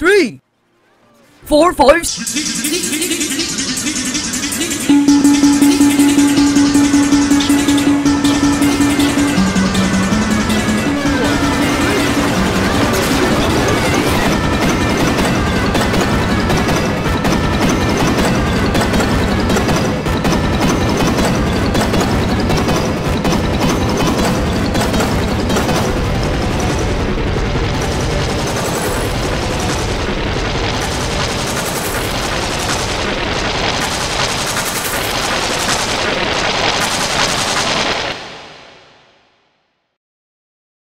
three, four, five, six.